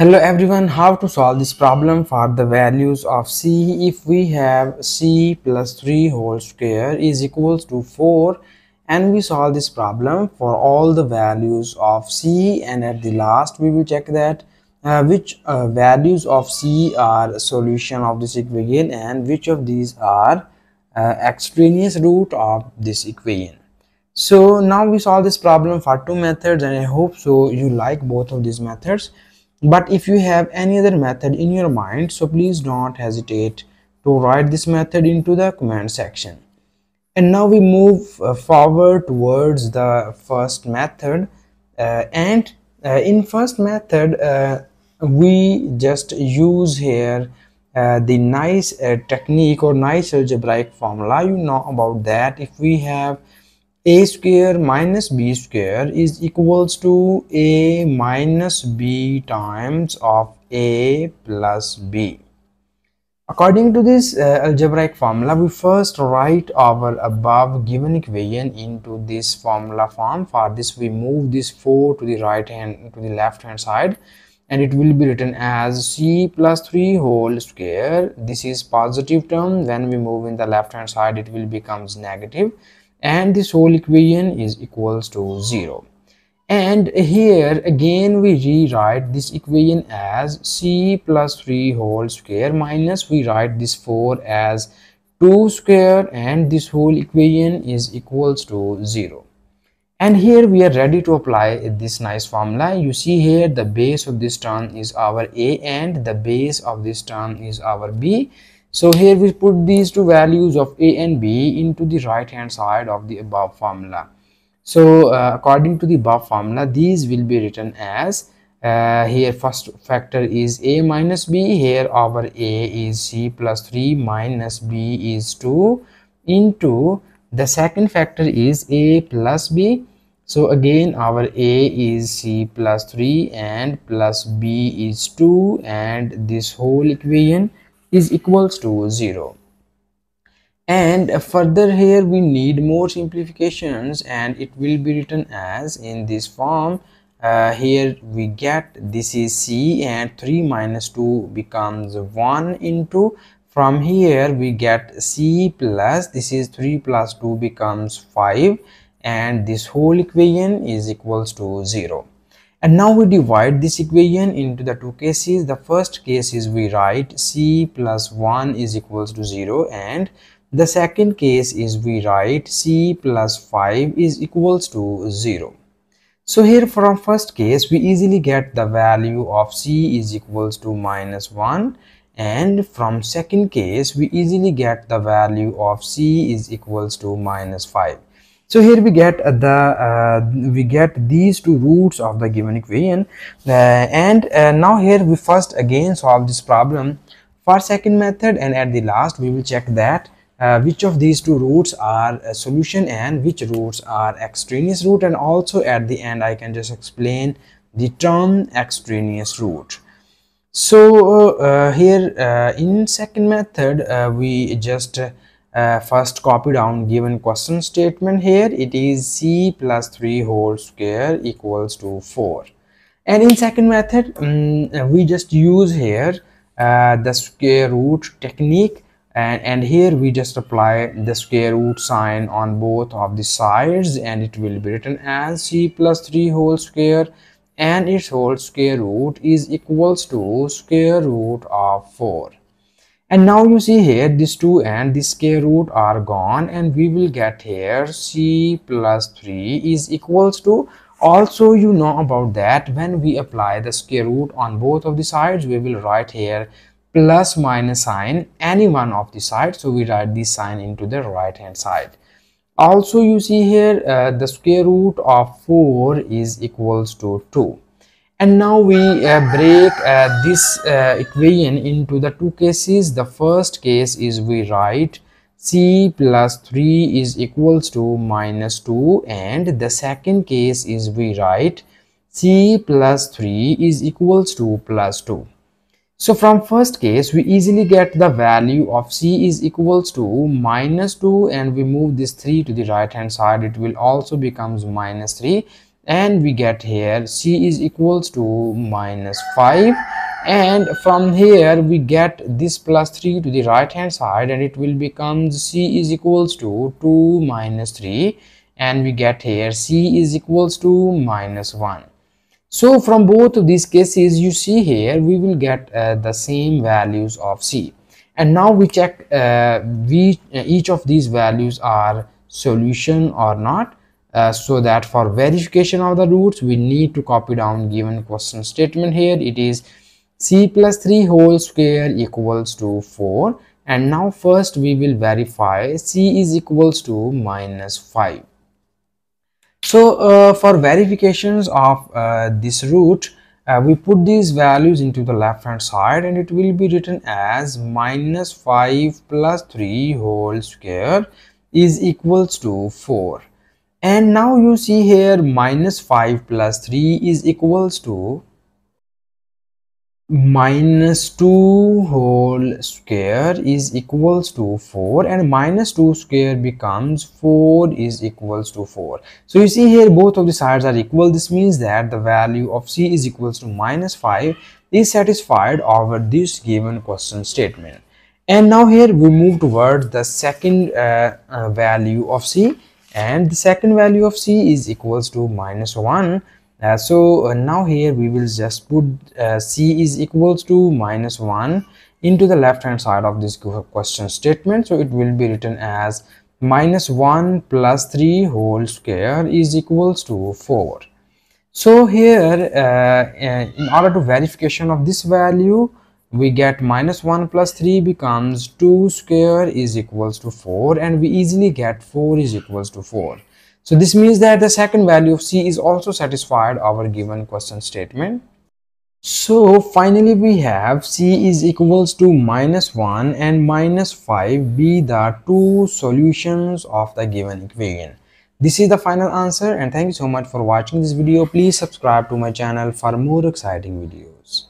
Hello everyone, how to solve this problem for the values of c if we have c plus 3 whole square is equals to 4 and we solve this problem for all the values of c and at the last we will check that uh, which uh, values of c are solution of this equation and which of these are uh, extraneous root of this equation. So now we solve this problem for two methods and I hope so you like both of these methods but if you have any other method in your mind so please don't hesitate to write this method into the comment section. And now we move uh, forward towards the first method. Uh, and uh, in first method uh, we just use here uh, the nice uh, technique or nice algebraic formula. You know about that. If we have a square minus b square is equals to a minus b times of a plus b. According to this uh, algebraic formula, we first write our above given equation into this formula form. For this, we move this 4 to the right hand to the left hand side and it will be written as c plus 3 whole square. This is positive term. When we move in the left hand side, it will becomes negative and this whole equation is equals to 0 and here again we rewrite this equation as c plus 3 whole square minus we write this 4 as 2 square and this whole equation is equals to 0 and here we are ready to apply this nice formula. You see here the base of this term is our a and the base of this term is our b so here we put these two values of a and b into the right hand side of the above formula. So uh, according to the above formula, these will be written as uh, here first factor is a minus b here our a is c plus 3 minus b is 2 into the second factor is a plus b so again our a is c plus 3 and plus b is 2 and this whole equation is equals to 0 and further here we need more simplifications and it will be written as in this form. Uh, here we get this is c and 3 minus 2 becomes 1 into from here we get c plus this is 3 plus 2 becomes 5 and this whole equation is equals to 0 and now we divide this equation into the two cases. The first case is we write c plus 1 is equals to 0 and the second case is we write c plus 5 is equals to 0 so here from first case we easily get the value of c is equals to minus 1 and from second case we easily get the value of c is equals to minus 5 so here we get the uh, we get these two roots of the given equation. Uh, and uh, now here we first again solve this problem for second method. And at the last we will check that uh, which of these two roots are a solution and which roots are extraneous root. And also at the end I can just explain the term extraneous root. So uh, here uh, in second method we just uh, first copy down given question statement here. It is c plus 3 whole square equals to 4 and in second method um, we just use here uh, the square root technique. And, and here we just apply the square root sign on both of the sides and it will be written as c plus 3 whole square. And its whole square root is equals to square root of 4 and now you see here these two and this square root are gone and we will get here c plus 3 is equals to also you know about that when we apply the square root on both of the sides we will write here plus minus sign any one of the sides. So we write this sign into the right hand side. Also you see here uh, the square root of 4 is equals to 2 and now we uh, break uh, this uh, equation into the two cases. The first case is we write c plus 3 is equals to minus 2 and the second case is we write c plus 3 is equals to plus 2 so from first case we easily get the value of c is equals to minus 2 and we move this 3 to the right hand side. It will also becomes minus 3 and we get here c is equals to minus 5 and from here we get this plus 3 to the right hand side and it will become c is equals to 2 minus 3 and we get here c is equals to minus 1 so from both of these cases you see here we will get uh, the same values of c. And now we check uh, we, uh, each of these values are solution or not uh, so that for verification of the roots we need to copy down given question statement here. It is c plus 3 whole square equals to 4 and now first we will verify c is equals to minus 5 so uh, for verifications of uh, this root uh, we put these values into the left hand side and it will be written as minus 5 plus 3 whole square is equals to 4 and now you see here minus 5 plus 3 is equals to minus 2 whole square is equals to 4 and minus 2 square becomes 4 is equals to 4 so you see here both of the sides are equal. This means that the value of c is equals to minus 5 is satisfied over this given question statement. And now here we move towards the second uh, uh, value of c and the second value of c is equals to minus 1 uh, so uh, now here we will just put uh, c is equals to minus 1 into the left hand side of this question statement. So it will be written as minus 1 plus 3 whole square is equals to 4 so here uh, uh, in order to verification of this value we get minus 1 plus 3 becomes 2 square is equals to 4 and we easily get 4 is equals to 4 so this means that the second value of C is also satisfied our given question statement. So finally we have C is equals to minus 1 and minus 5 be the two solutions of the given equation. This is the final answer and thank you so much for watching this video. Please subscribe to my channel for more exciting videos.